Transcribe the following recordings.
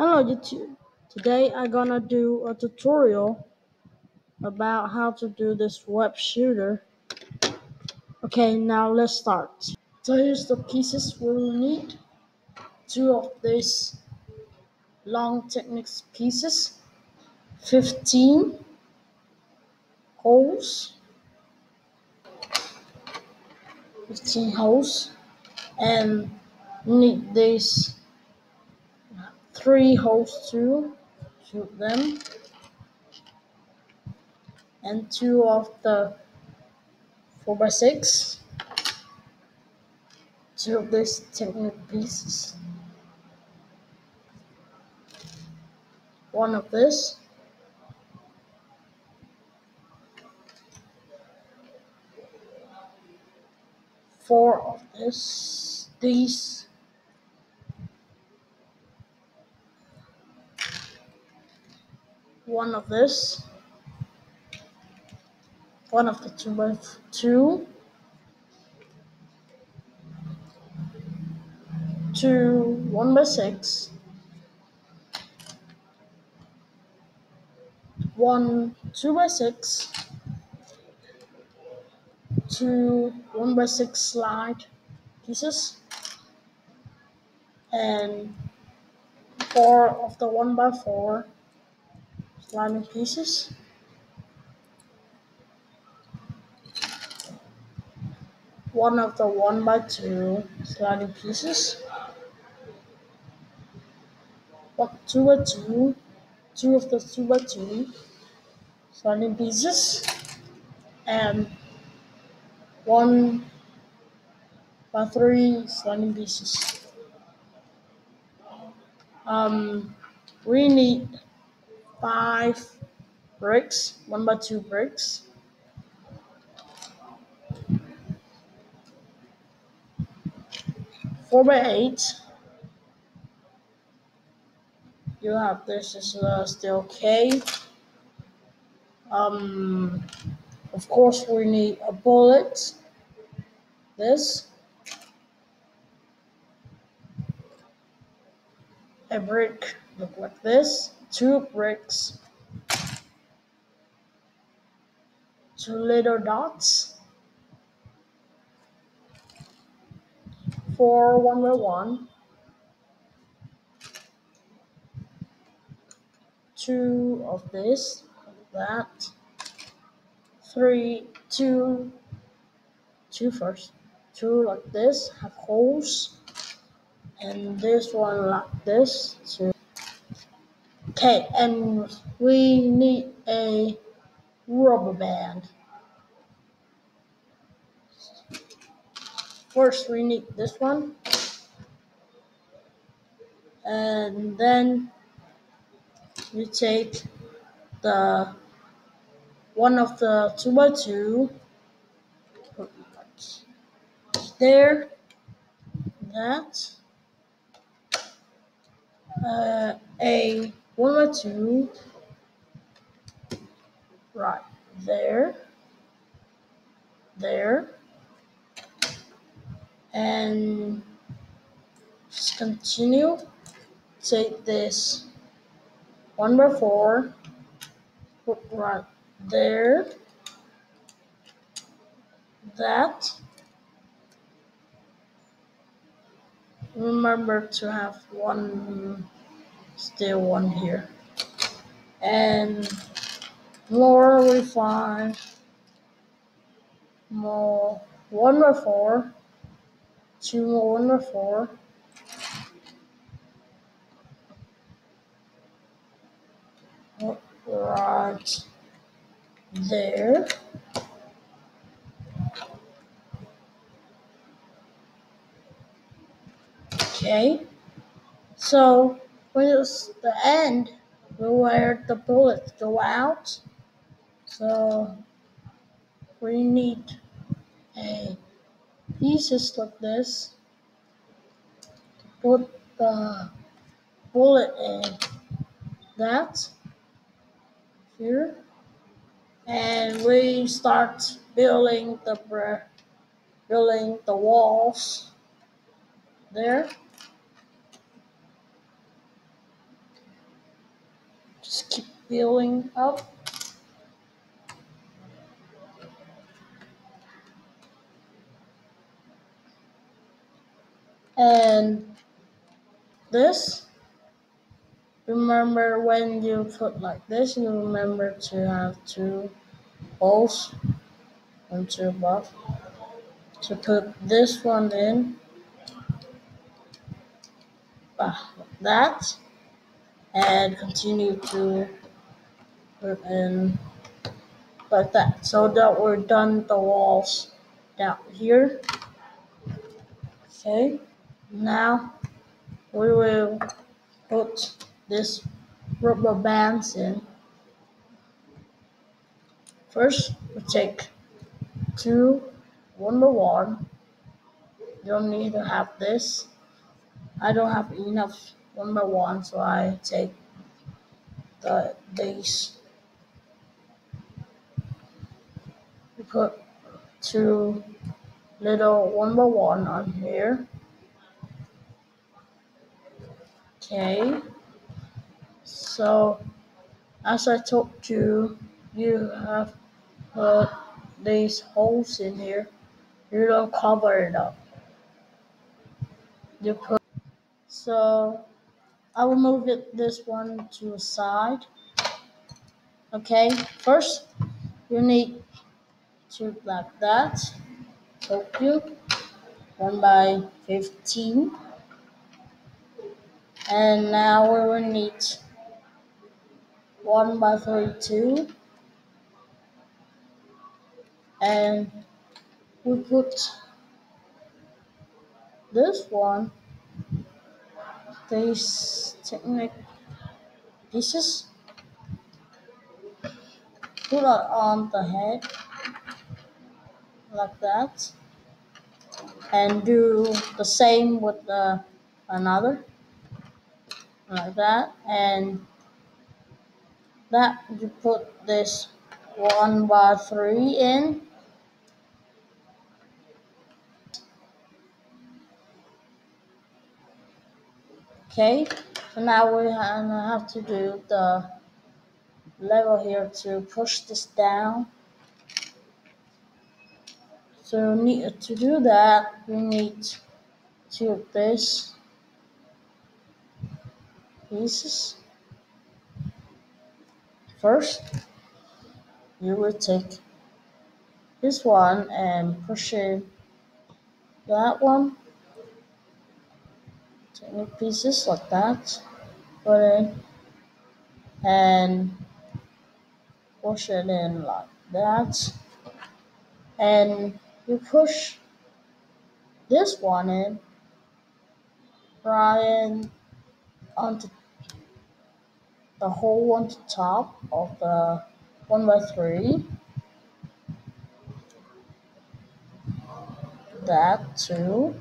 Hello YouTube. Today I'm gonna do a tutorial about how to do this web shooter. Okay, now let's start. So here's the pieces we will need. Two of these long Technics pieces, 15 holes, 15 holes, and need these three holes to shoot them. And two of the 4x6 two of these technical pieces. One of this. Four of this. These one of this, one of the two by two, two one by six, one two by six, two one by six slide pieces, and four of the one by four sliding pieces. One of the one by two sliding pieces. One, two by two, two of the two by two sliding pieces, and one by three sliding pieces. Um, we need five bricks, one by two bricks. Four by eight. You have this is uh, still okay. Um, of course, we need a bullet. This. A brick look like this two bricks, two little dots, four one by one, two of this, that, three, two, two first, two like this, have holes, and this one like this, two. Okay, and we need a rubber band. First, we need this one. And then you take the one of the two by two, there, that, uh, a one or two right there. There. And just continue. Take this. One by four. Put right there. That. Remember to have one still one here. And more refined, more four, two more four. Right there. Okay, so when it's the end, where the bullets go out. So we need a pieces like this to put the bullet in that here. And we start building the building the walls there Building up. And this, remember when you put like this, you remember to have two holes and two above. To put this one in, like that, and continue to in like that. So that we're done the walls down here. Okay, now we will put this rubber bands in. First, we take two one by one. You don't need to have this. I don't have enough one by one, so I take the these. Put two little one by one on here. Okay. So, as I told you, you have put these holes in here. You don't cover it up. You put so I will move it this one to the side. Okay, first you need to like that. Told you one by fifteen. And now we will need one by thirty-two. And we put this one, these technique pieces, put it on the head like that, and do the same with the another like that, and that you put this one by three in. Okay, so now we have to do the level here to push this down. So need to do that, we need to this pieces. First, you will take this one and push it that one. Take pieces like that, put it and push it in like that. And you push this one in right onto the hole on the top of the one by three. That too.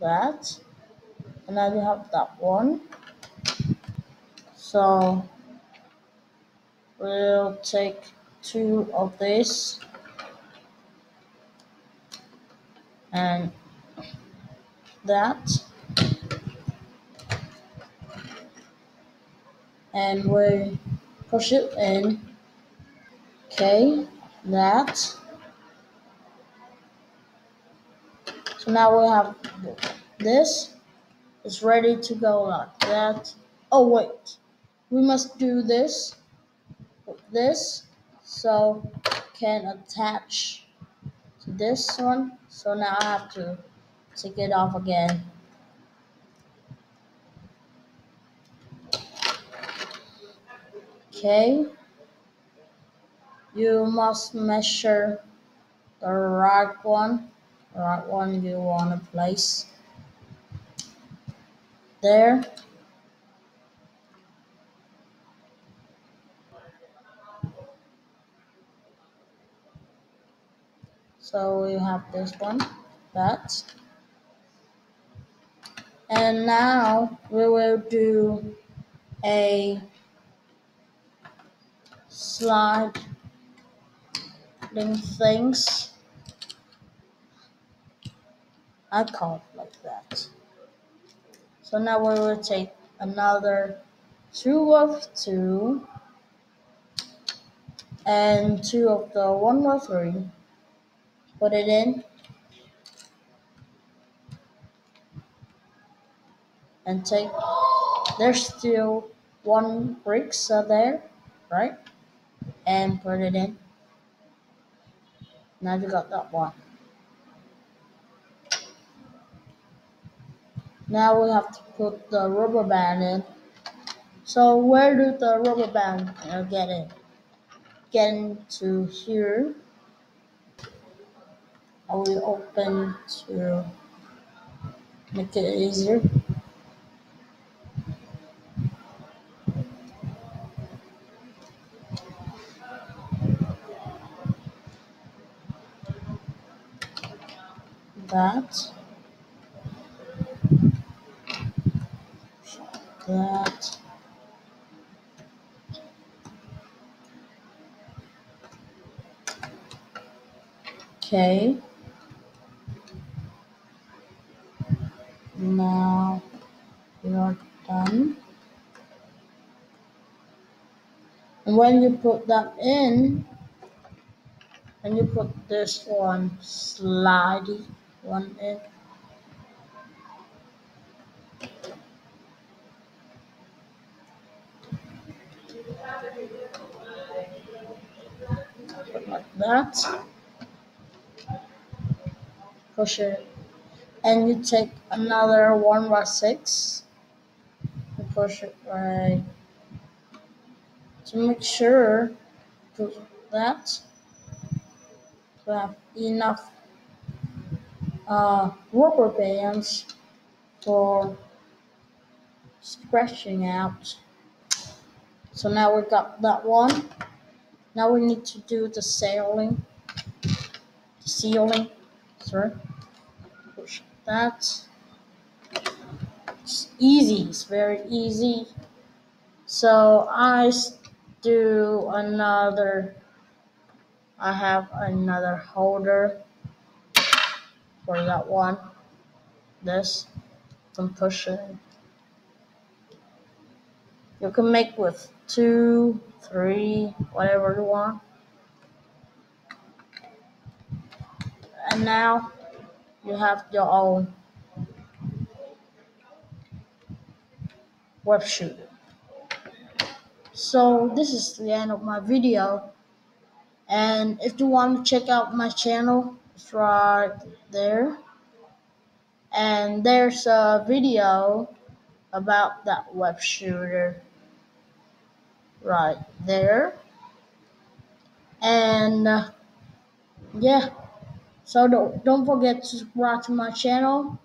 That. And now you have that one. So we'll take two of this and that. And we push it in. Okay that. So now we have this. Is ready to go like that. Oh wait. We must do this. This. So can attach to this one so now I have to take it off again. Okay. You must measure the right one right one you want to place. There so we have this one that. And now we will do a sliding things. I call it like that. So now we will take another two of two and two of the one more three. Put it in. And take, there's still one bricks there, right? And put it in. Now you got that one. Now we have to put the rubber band in. So where do the rubber band uh, get in? Get into here. I will open to make it easier. That. That. Okay. Now you're done. And when you put that in, and you put this one slidey one in. Like that. Push it. And you take another one by six and push it right to make sure to that to have enough uh, rubber bands for stretching out. So now we got that one. Now we need to do the sailing, sealing, sorry. Push that. It's easy, it's very easy. So I do another, I have another holder for that one. This, can push it. You can make with two, three, whatever you want. And now you have your own web shooter. So this is the end of my video. And if you want to check out my channel, it's right there. And there's a video about that web shooter right there. And uh, yeah, so don't, don't forget to subscribe to my channel